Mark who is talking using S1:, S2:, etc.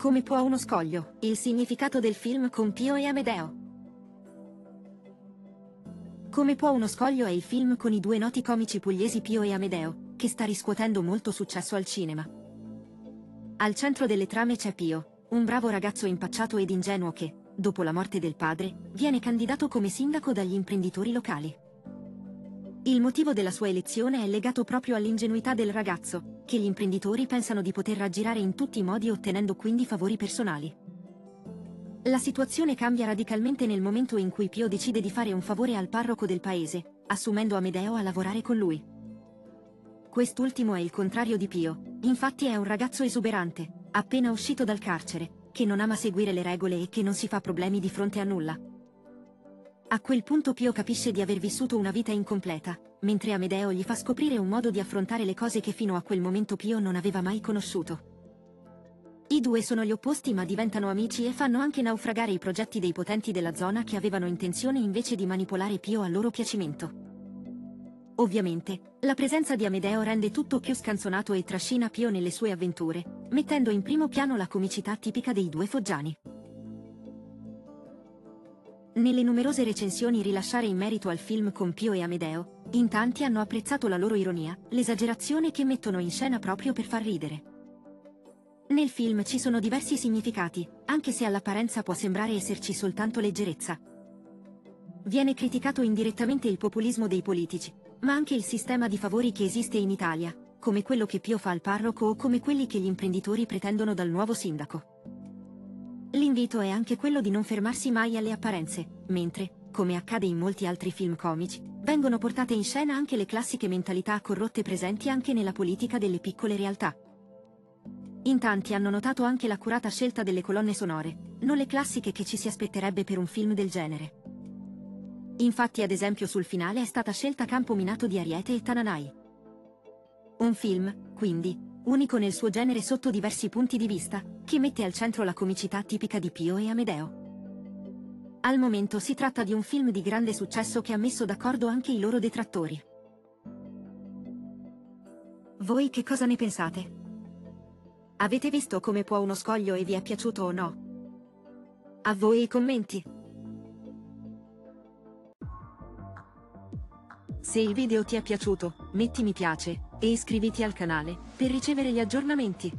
S1: Come può uno scoglio? Il significato del film con Pio e Amedeo. Come può uno scoglio è il film con i due noti comici pugliesi Pio e Amedeo, che sta riscuotendo molto successo al cinema. Al centro delle trame c'è Pio, un bravo ragazzo impacciato ed ingenuo che, dopo la morte del padre, viene candidato come sindaco dagli imprenditori locali. Il motivo della sua elezione è legato proprio all'ingenuità del ragazzo, che gli imprenditori pensano di poter raggirare in tutti i modi ottenendo quindi favori personali. La situazione cambia radicalmente nel momento in cui Pio decide di fare un favore al parroco del paese, assumendo Amedeo a lavorare con lui. Quest'ultimo è il contrario di Pio, infatti è un ragazzo esuberante, appena uscito dal carcere, che non ama seguire le regole e che non si fa problemi di fronte a nulla. A quel punto Pio capisce di aver vissuto una vita incompleta, mentre Amedeo gli fa scoprire un modo di affrontare le cose che fino a quel momento Pio non aveva mai conosciuto. I due sono gli opposti ma diventano amici e fanno anche naufragare i progetti dei potenti della zona che avevano intenzione invece di manipolare Pio a loro piacimento. Ovviamente, la presenza di Amedeo rende tutto più scanzonato e trascina Pio nelle sue avventure, mettendo in primo piano la comicità tipica dei due foggiani. Nelle numerose recensioni rilasciate in merito al film con Pio e Amedeo, in tanti hanno apprezzato la loro ironia, l'esagerazione che mettono in scena proprio per far ridere. Nel film ci sono diversi significati, anche se all'apparenza può sembrare esserci soltanto leggerezza. Viene criticato indirettamente il populismo dei politici, ma anche il sistema di favori che esiste in Italia, come quello che Pio fa al parroco o come quelli che gli imprenditori pretendono dal nuovo sindaco. L'invito è anche quello di non fermarsi mai alle apparenze, mentre, come accade in molti altri film comici, vengono portate in scena anche le classiche mentalità corrotte presenti anche nella politica delle piccole realtà. In tanti hanno notato anche l'accurata scelta delle colonne sonore, non le classiche che ci si aspetterebbe per un film del genere. Infatti ad esempio sul finale è stata scelta Campo Minato di Ariete e Tananai. Un film, quindi, unico nel suo genere sotto diversi punti di vista, che mette al centro la comicità tipica di Pio e Amedeo. Al momento si tratta di un film di grande successo che ha messo d'accordo anche i loro detrattori. Voi che cosa ne pensate? Avete visto come può uno scoglio e vi è piaciuto o no? A voi i commenti! Se il video ti è piaciuto, metti mi piace, e iscriviti al canale, per ricevere gli aggiornamenti.